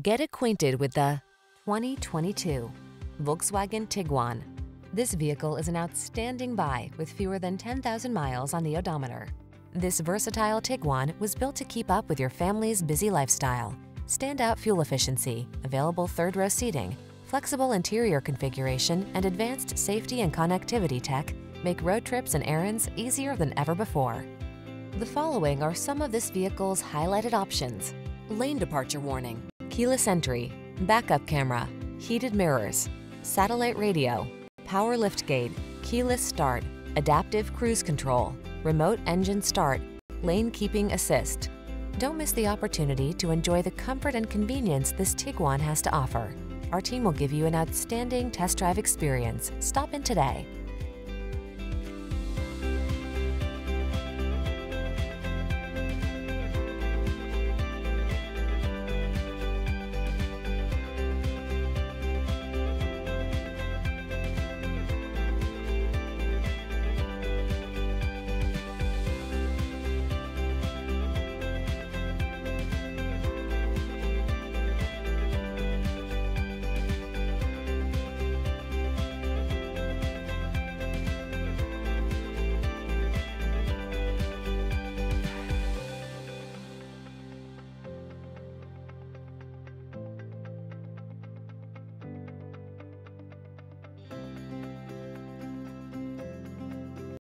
Get acquainted with the 2022 Volkswagen Tiguan. This vehicle is an outstanding buy with fewer than 10,000 miles on the odometer. This versatile Tiguan was built to keep up with your family's busy lifestyle. Standout fuel efficiency, available third-row seating, flexible interior configuration, and advanced safety and connectivity tech make road trips and errands easier than ever before. The following are some of this vehicle's highlighted options. Lane departure warning, keyless entry, backup camera, heated mirrors, satellite radio, power liftgate, keyless start, adaptive cruise control, remote engine start, lane keeping assist. Don't miss the opportunity to enjoy the comfort and convenience this Tiguan has to offer. Our team will give you an outstanding test drive experience. Stop in today.